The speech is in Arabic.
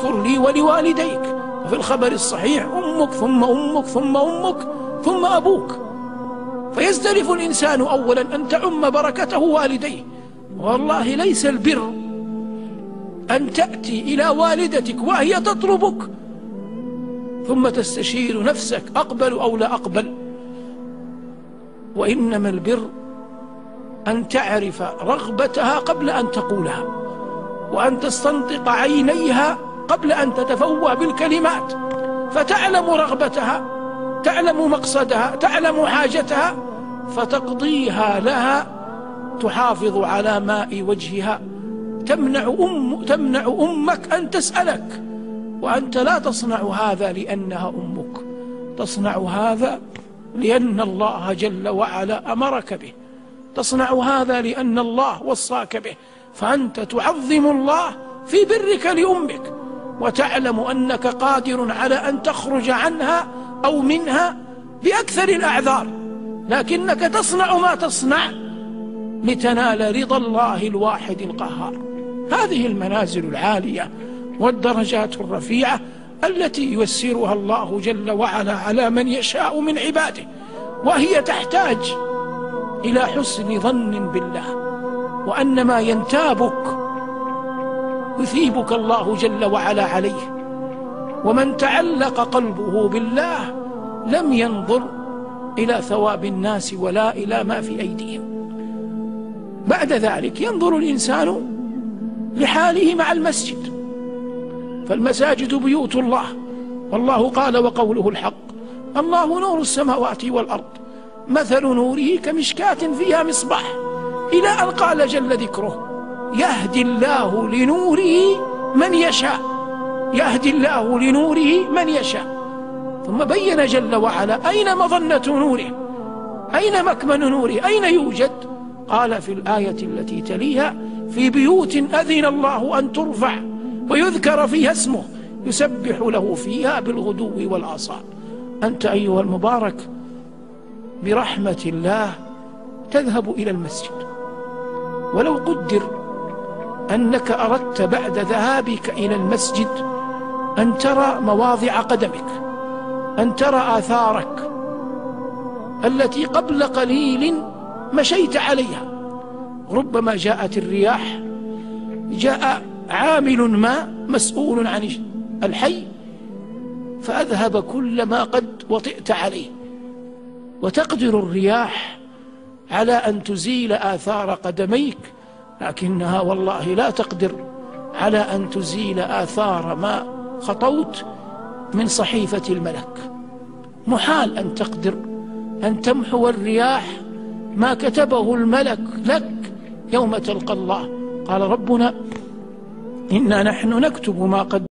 اشكر لي ولوالديك. وفي الخبر الصحيح أمك ثم أمك ثم أمك ثم أبوك. فيزدلف الإنسان أولا أن تعم بركته والديه. والله ليس البر أن تأتي إلى والدتك وهي تطلبك. ثم تستشير نفسك أقبل أو لا أقبل. وإنما البر أن تعرف رغبتها قبل أن تقولها وأن تستنطق عينيها قبل أن تتفوه بالكلمات. فتعلم رغبتها تعلم مقصدها تعلم حاجتها فتقضيها لها تحافظ على ماء وجهها. تمنع, أم تمنع أمك أن تسألك. وأنت لا تصنع هذا لأنها أمك. تصنع هذا لأن الله جل وعلا أمرك به. تصنع هذا لأن الله وصاك به. فأنت تعظم الله في برك لأمك. وتعلم أنك قادر على أن تخرج عنها أو منها بأكثر الأعذار لكنك تصنع ما تصنع لتنال رضا الله الواحد القهار. هذه المنازل العالية والدرجات الرفيعة التي ييسرها الله جل وعلا على من يشاء من عباده وهي تحتاج إلى حسن ظن بالله وأن ما ينتابك يثيبك الله جل وعلا عليه. ومن تعلق قلبه بالله لم ينظر إلى ثواب الناس ولا إلى ما في أيديهم. بعد ذلك ينظر الإنسان لحاله مع المسجد. فالمساجد بيوت الله. والله قال وقوله الحق. الله نور السماوات والأرض. مثل نوره كمشكاة فيها مصباح. إلى أن قال جل ذكره. يهدي الله لنوره من يشاء. يهدي الله لنوره من يشاء. ثم بين جل وعلا أين مظنة نوره؟ أين مكمن نوره؟ أين يوجد؟ قال في الآية التي تليها في بيوت أذن الله أن ترفع ويذكر فيها اسمه يسبح له فيها بالغدو والآصال. أنت أيها المبارك برحمة الله تذهب إلى المسجد. ولو قدر أنك أردت بعد ذهابك إلى المسجد أن ترى مواضع قدمك أن ترى آثارك التي قبل قليل مشيت عليها. ربما جاءت الرياح جاء عامل ما مسؤول عن الحي فأذهب كل ما قد وطئت عليه. وتقدر الرياح على أن تزيل آثار قدميك لكنها والله لا تقدر على أن تزيل آثار ما خطوت من صحيفة الملك. محال أن تقدر أن تمحو الرياح ما كتبه الملك لك يوم تلقى الله. قال ربنا إنا نحن نكتب ما قد